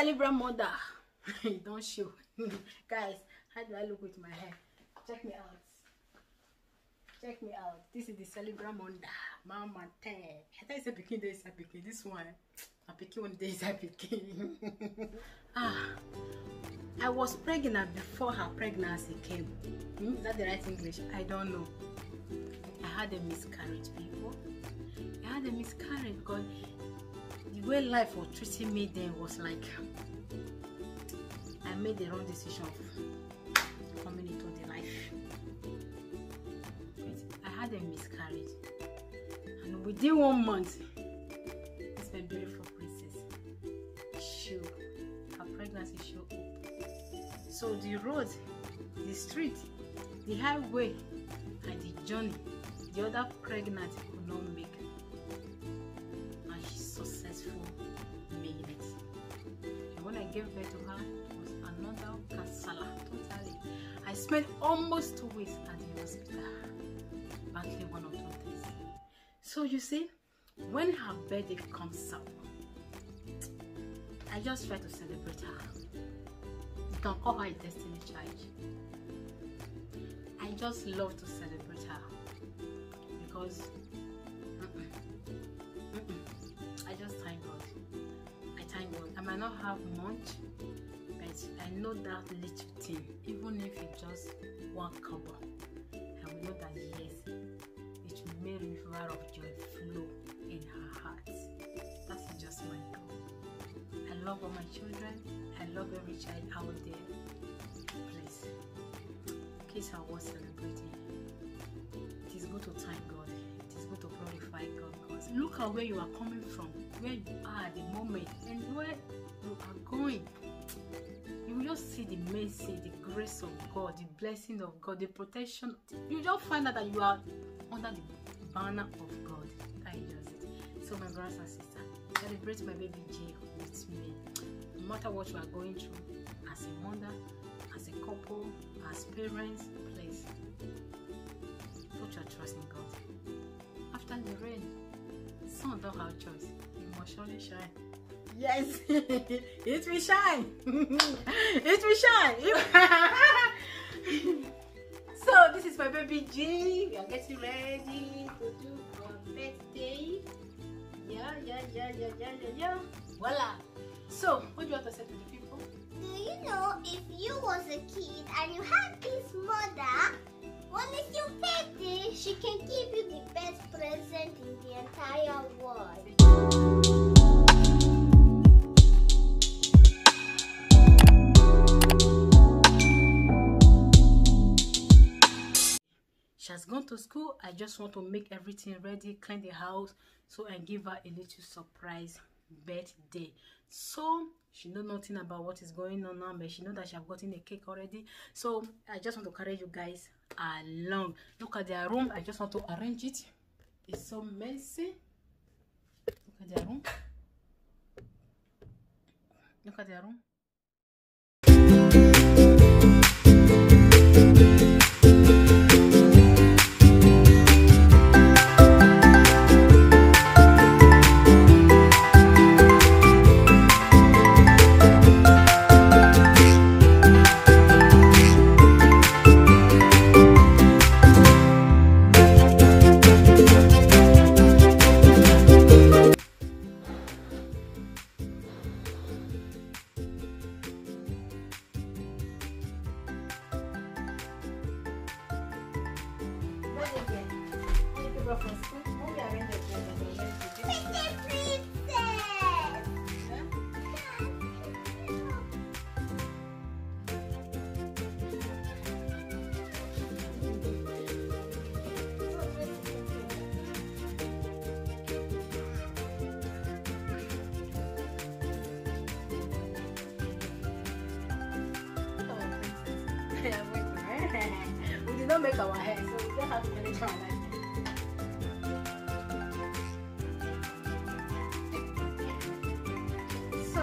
celebrant mother. Don't show. Guys, how do I look with my hair? Check me out. Check me out. This is the celebrant mother. Mama ten. I thought it's a picking day, it's a picking. This one, a picking one day is a picking. ah, I was pregnant before her pregnancy came. Hmm? Is that the right English? I don't know. I had a miscarriage, people. I had a miscarriage because the way life was treating me then was like I made the wrong decision coming into the life. I had a miscarriage, and within one month, this my beautiful princess show her pregnancy show up. So the road, the street, the highway, and the journey, the other pregnant could not make. Gave birth to her, was another casala totally. I spent almost two weeks at the hospital, battling one or two things. So you see, when her birthday comes up, I just try to celebrate her. You can call her a destiny child. I just love to celebrate her because might not have much, but I know that little thing, even if it's just one cover, I will know that yes, it will make river of joy flow in her heart. That's just my goal. I love all my children. I love every child out there. Please, kids are worth celebrating. It is good to thank God. It is good to glorify God because look at where you are coming from, where you are at the moment, and where you are going. You will just see the mercy, the grace of God, the blessing of God, the protection. You just find out that you are under the banner of God. That is just it. So, my brothers and sisters, celebrate my baby J with me. No matter what you are going through, as a mother, as a couple, as parents, please put your trust in God. After the rain, sun don't have choice. You must surely shine. Yes, it will shine. it will shine. so this is my baby G. We are getting ready to do our birthday. Yeah, yeah, yeah, yeah, yeah, yeah, yeah. Voila. So, what do you want to say to the people? Do you know if you was a kid and you had this mother, when it's your birthday, she can give you the best present in the entire world. I just want to make everything ready, clean the house, so and give her a little surprise birthday. So she know nothing about what is going on now, but she know that she have gotten a cake already. So I just want to carry you guys along. Look at their room. I just want to arrange it. It's so messy. Look at their room. Look at their room. Not make our hair, so we don't have to manage our life. So,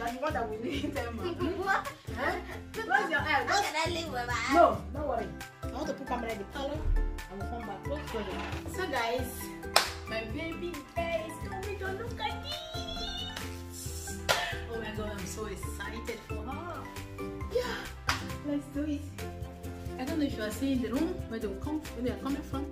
that's what I will need them. what? Huh? Close your eye. How can I live with my no, don't worry. I want to put camera in the color. I will come back. Close your eye. So, guys, my baby bear is coming to look at this. Oh my god, I'm so excited for her. Yeah, let's do it. I don't know if you are seeing the room where they will come, where they are coming from.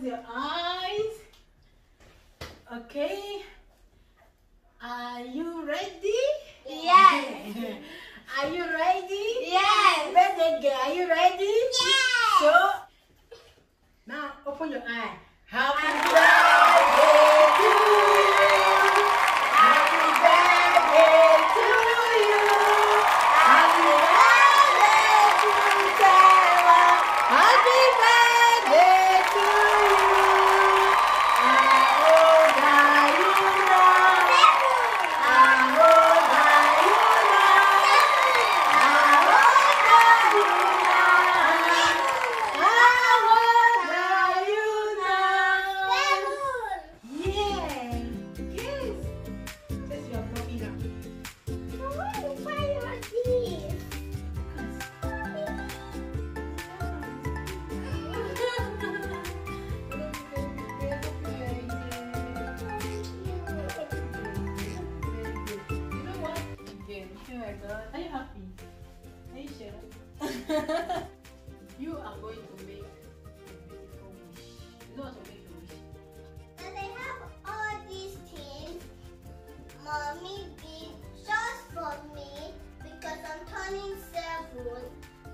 Close your eyes. Okay. Are you ready? Yes. Are you ready? Yes. Birthday girl, are you ready? Yes. So, now open your eye. Happy birthday going to make a beautiful wish. You know how to make a wish? Does I have all these things, Mommy did just for me because I'm turning seven.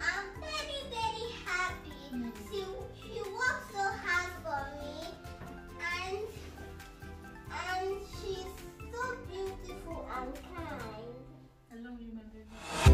I'm very, very happy. Mm. She, she worked so hard for me and, and she's so beautiful and kind. I love you, my baby.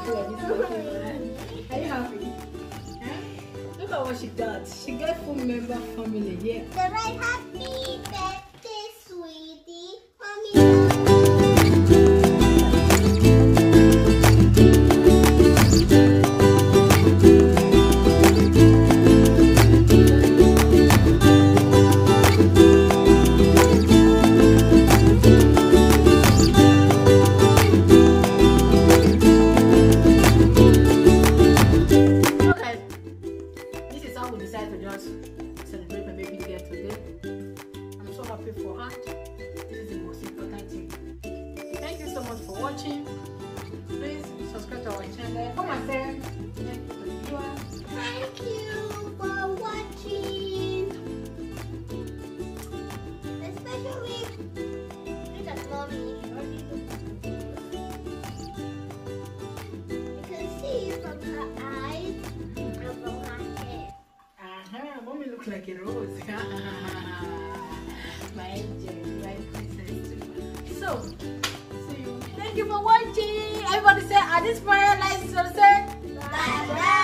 Are you happy? Huh? Look at what she got. She got full member family. Yeah. Right happy so happy for. This is the most important thing. Thank you so much for watching. Please subscribe to our channel. Come say thank you to. Thank you for watching. Especially look at mommy. Already looks You can see from her eyes and from her hair. Uh-huh. Mommy look like a rose. my angel. So, see you. Thank you for watching. Everybody say at this point, like to say Bye bye.